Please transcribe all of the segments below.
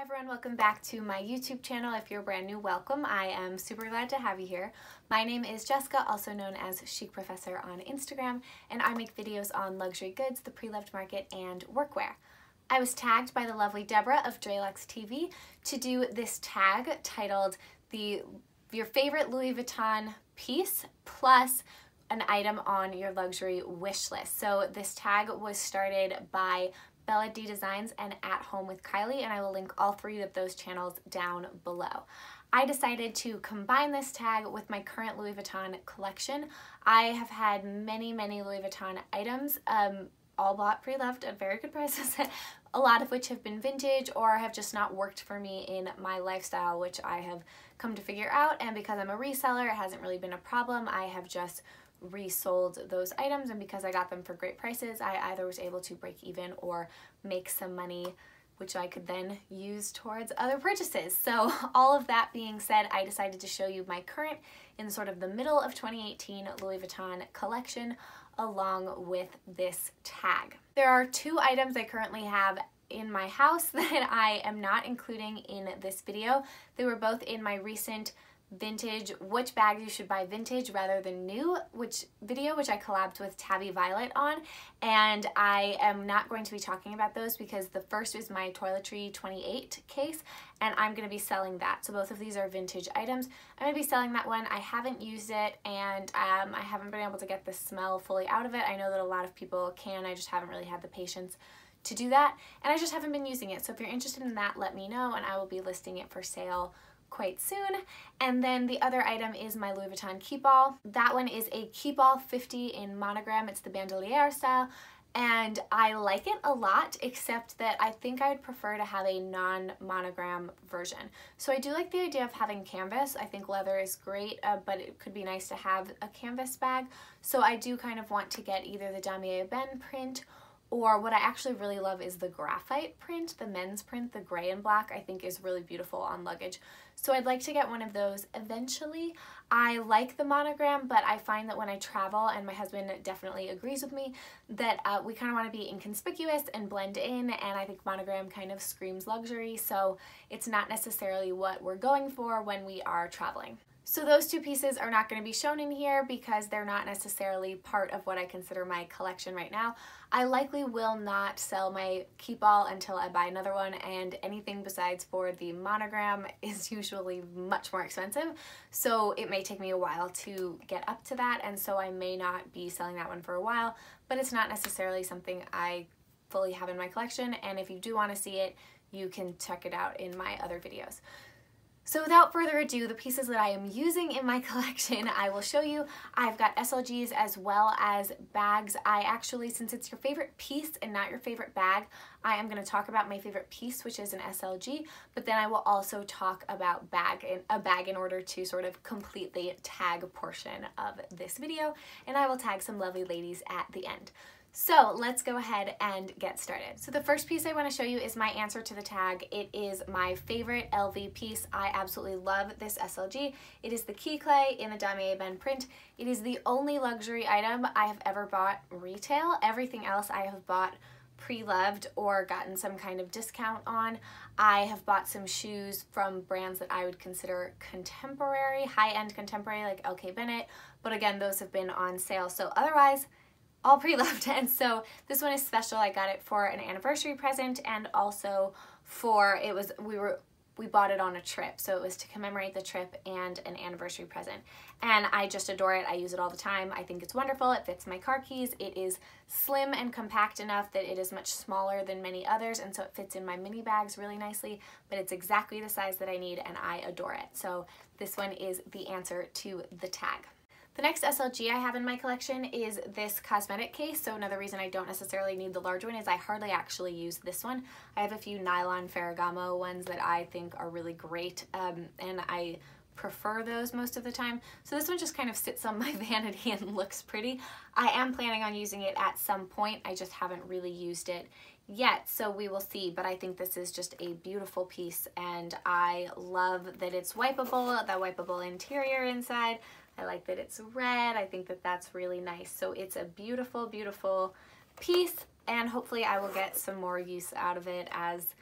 Hi everyone, welcome back to my YouTube channel. If you're brand new, welcome. I am super glad to have you here. My name is Jessica, also known as Chic Professor on Instagram, and I make videos on luxury goods, the pre-loved market, and workwear. I was tagged by the lovely Deborah of Dre Lux TV to do this tag titled the your favorite Louis Vuitton piece plus an item on your luxury wish list. So this tag was started by Bella D Designs and At Home with Kylie, and I will link all three of those channels down below. I decided to combine this tag with my current Louis Vuitton collection. I have had many, many Louis Vuitton items, um, all bought pre-loved at very good prices, a lot of which have been vintage or have just not worked for me in my lifestyle, which I have come to figure out. And because I'm a reseller, it hasn't really been a problem. I have just resold those items and because I got them for great prices I either was able to break even or make some money which I could then use towards other purchases. So all of that being said, I decided to show you my current in sort of the middle of 2018 Louis Vuitton collection along with this tag. There are two items I currently have in my house that I am not including in this video. They were both in my recent vintage which bags you should buy vintage rather than new which video which I collabed with Tabby Violet on. And I am not going to be talking about those because the first is my toiletry 28 case and I'm going to be selling that. So both of these are vintage items. I'm to be selling that one. I haven't used it and um, I haven't been able to get the smell fully out of it. I know that a lot of people can. I just haven't really had the patience to do that and I just haven't been using it. So if you're interested in that let me know and I will be listing it for sale quite soon. And then the other item is my Louis Vuitton Keepall. That one is a Keepall 50 in monogram. It's the bandolier style and I like it a lot except that I think I would prefer to have a non-monogram version. So I do like the idea of having canvas. I think leather is great, uh, but it could be nice to have a canvas bag. So I do kind of want to get either the Damier Ebene print or what I actually really love is the graphite print, the men's print, the gray and black, I think is really beautiful on luggage. So I'd like to get one of those eventually. I like the monogram, but I find that when I travel, and my husband definitely agrees with me, that uh, we kind of want to be inconspicuous and blend in, and I think monogram kind of screams luxury, so it's not necessarily what we're going for when we are traveling. So those two pieces are not going to be shown in here because they're not necessarily part of what I consider my collection right now. I likely will not sell my Keepall until I buy another one and anything besides for the monogram is usually much more expensive. So it may take me a while to get up to that and so I may not be selling that one for a while, but it's not necessarily something I fully have in my collection and if you do want to see it, you can check it out in my other videos. So without further ado, the pieces that I am using in my collection, I will show you. I've got SLGs as well as bags. I actually, since it's your favorite piece and not your favorite bag, I am going to talk about my favorite piece, which is an SLG, but then I will also talk about bag in, a bag in order to sort of complete the tag portion of this video, and I will tag some lovely ladies at the end. So let's go ahead and get started. So the first piece I want to show you is my answer to the tag. It is my favorite LV piece. I absolutely love this SLG. It is the Key Cles in the Damier Ebene print. It is the only luxury item I have ever bought retail. Everything else I have bought pre-loved or gotten some kind of discount on. I have bought some shoes from brands that I would consider contemporary, high-end contemporary like LK Bennett, but again, those have been on sale. So otherwise, all pre-loved and so this one is special. I got it for an anniversary present and also for it was we were we bought it on a trip. So it was to commemorate the trip and an anniversary present. And I just adore it. I use it all the time. I think it's wonderful. It fits my car keys. It is slim and compact enough that it is much smaller than many others. And so it fits in my mini bags really nicely but it's exactly the size that I need and I adore it. So this one is the answer to the tag the next SLG I have in my collection is this cosmetic case. So another reason I don't necessarily need the large one is I hardly actually use this one. I have a few nylon Ferragamo ones that I think are really great um, and I prefer those most of the time. So this one just kind of sits on my vanity and looks pretty. I am planning on using it at some point. I just haven't really used it yet, so we will see. But I think this is just a beautiful piece and I love that it's wipeable, that wipeable interior inside. I like that it's red. I think that that's really nice. So it's a beautiful, beautiful piece and hopefully I will get some more use out of it as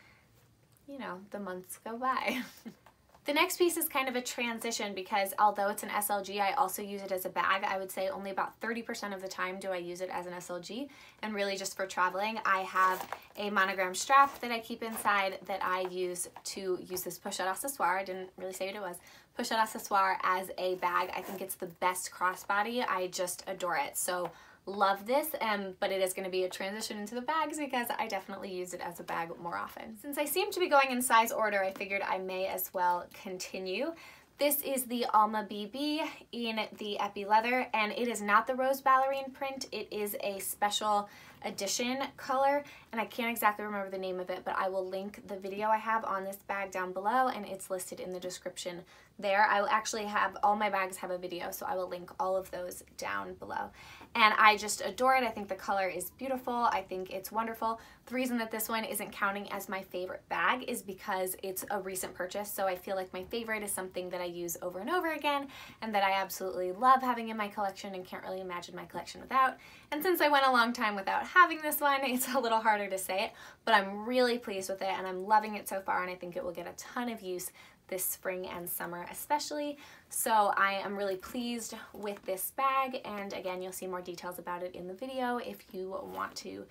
you know, the months go by. The next piece is kind of a transition because although it's an SLG, I also use it as a bag. I would say only about 30% of the time do I use it as an SLG and really just for traveling. I have a monogram strap that I keep inside that I use to use this pochette accessoire. I didn't really say what it was. Pochette accessoire as a bag. I think it's the best crossbody. I just adore it. So love this, um, but it is going to be a transition into the bags because I definitely use it as a bag more often. Since I seem to be going in size order, I figured I may as well continue. This is the Alma BB in the Epi leather, and it is not the rose ballerine print. It is a special edition color, and I can't exactly remember the name of it, but I will link the video I have on this bag down below, and it's listed in the description there. I will actually have, all my bags have a video, so I will link all of those down below and I just adore it. I think the color is beautiful. I think it's wonderful. The reason that this one isn't counting as my favorite bag is because it's a recent purchase, so I feel like my favorite is something that I use over and over again and that I absolutely love having in my collection and can't really imagine my collection without. And since I went a long time without having this one, it's a little harder to say it, but I'm really pleased with it and I'm loving it so far and I think it will get a ton of use this spring and summer especially. So I am really pleased with this bag and again you'll see more details about it in the video if you want to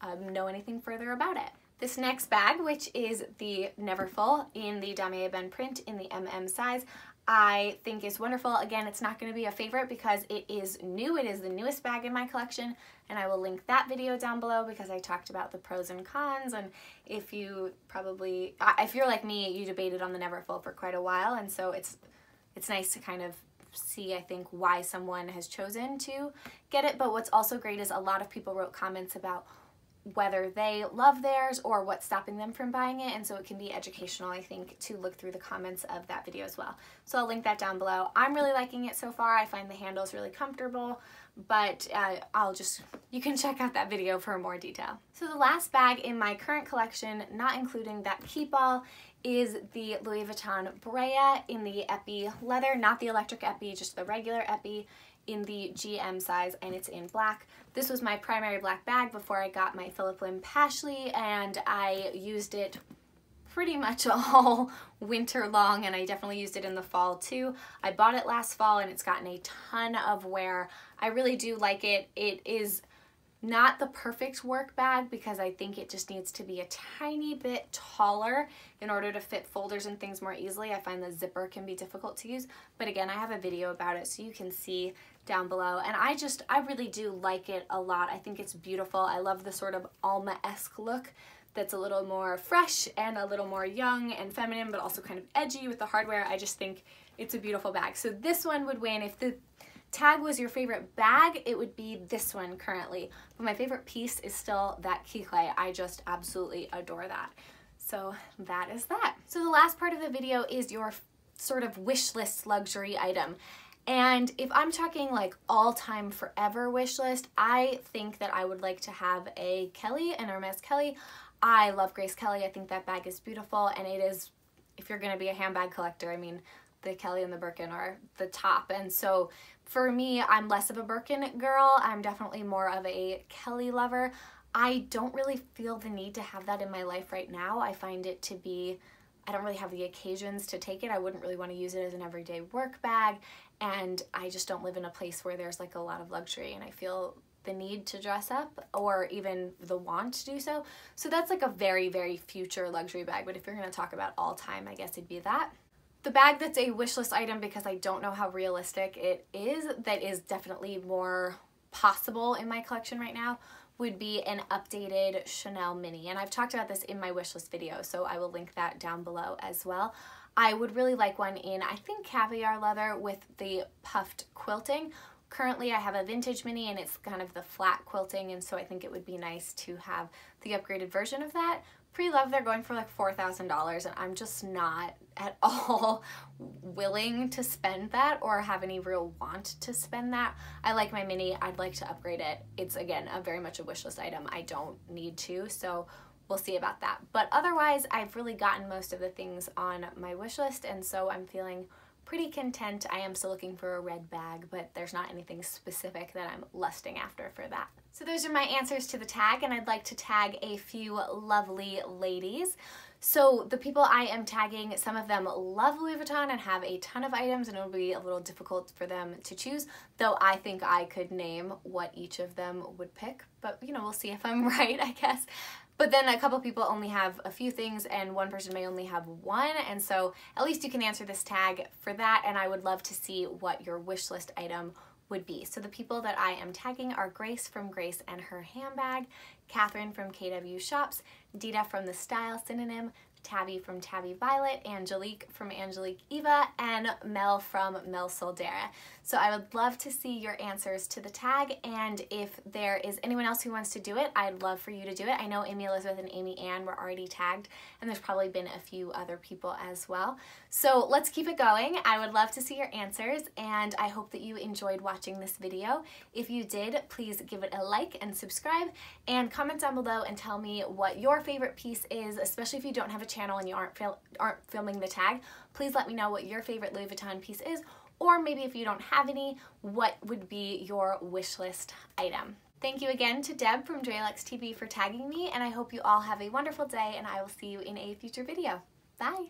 um, know anything further about it. This next bag, which is the Neverfull in the Damier Ebene print in the MM size, I think is wonderful. Again, it's not going to be a favorite because it is new. It is the newest bag in my collection and I will link that video down below because I talked about the pros and cons and if you probably, if you're like me, you debated on the Neverfull for quite a while and so it's, it's nice to kind of see I think why someone has chosen to get it but what's also great is a lot of people wrote comments about whether they love theirs or what's stopping them from buying it and so it can be educational I think to look through the comments of that video as well. So I'll link that down below. I'm really liking it so far. I find the handles really comfortable but uh, I'll just, you can check out that video for more detail. So the last bag in my current collection, not including that Keepall, is the Louis Vuitton Brea in the Epi leather, not the electric Epi, just the regular Epi in the GM size and it's in black. This was my primary black bag before I got my Phillip Lim Pashli and I used it pretty much all winter long and I definitely used it in the fall too. I bought it last fall and it's gotten a ton of wear. I really do like it. It is not the perfect work bag because I think it just needs to be a tiny bit taller in order to fit folders and things more easily. I find the zipper can be difficult to use, but again, I have a video about it so you can see down below. And I just, I really do like it a lot. I think it's beautiful. I love the sort of Alma-esque look that's a little more fresh and a little more young and feminine, but also kind of edgy with the hardware. I just think it's a beautiful bag. So this one would win. If the tag was your favorite bag, it would be this one currently. But my favorite piece is still that key cles. I just absolutely adore that. So that is that. So the last part of the video is your sort of wish list luxury item. And if I'm talking like all time forever wish list, I think that I would like to have a Kelly, an Hermes Kelly. I love Grace Kelly. I think that bag is beautiful and it is, if you're going to be a handbag collector, I mean, the Kelly and the Birkin are the top. And so for me, I'm less of a Birkin girl. I'm definitely more of a Kelly lover. I don't really feel the need to have that in my life right now. I find it to be I don't really have the occasions to take it. I wouldn't really want to use it as an everyday work bag and I just don't live in a place where there's like a lot of luxury and I feel the need to dress up or even the want to do so. So that's like a very, very future luxury bag. But if you're going to talk about all time, I guess it'd be that. The bag that's a wish list item because I don't know how realistic it is, that is definitely more possible in my collection right now, would be an updated Chanel Mini. And I've talked about this in my wish list video, so I will link that down below as well. I would really like one in, I think, caviar leather with the puffed quilting. Currently, I have a vintage mini and it's kind of the flat quilting, and so I think it would be nice to have the upgraded version of that. Pre-love, they're going for like $4,000, and I'm just not at all willing to spend that or have any real want to spend that. I like my mini. I'd like to upgrade it. It's, again, a very much a wish list item. I don't need to, so we'll see about that. But otherwise, I've really gotten most of the things on my wish list, and so I'm feeling pretty content. I am still looking for a red bag, but there's not anything specific that I'm lusting after for that. So those are my answers to the tag, and I'd like to tag a few lovely ladies. So the people I am tagging, some of them love Louis Vuitton and have a ton of items and it'll be a little difficult for them to choose, though I think I could name what each of them would pick, but you know, we'll see if I'm right, I guess. But then a couple people only have a few things and one person may only have one. And so at least you can answer this tag for that. And I would love to see what your wish list item would be. So the people that I am tagging are Grace from Grace and Her Handbag, Catherine from KW Shops, Dita from The Style Synonym, Tabby from Tabby Violet, Angelique from Angelique Eva, and Mel from Mel Soldera. So I would love to see your answers to the tag, and if there is anyone else who wants to do it, I'd love for you to do it. I know Amy Elizabeth and Amy Ann were already tagged, and there's probably been a few other people as well. So let's keep it going. I would love to see your answers, and I hope that you enjoyed watching this video. If you did, please give it a like and subscribe, and comment down below and tell me what your favorite piece is, especially if you don't have a channel and you aren't, fil aren't filming the tag. Please let me know what your favorite Louis Vuitton piece is, or maybe if you don't have any, what would be your wish list item? Thank you again to Deb from Joylux TV for tagging me, and I hope you all have a wonderful day, and I will see you in a future video. Bye!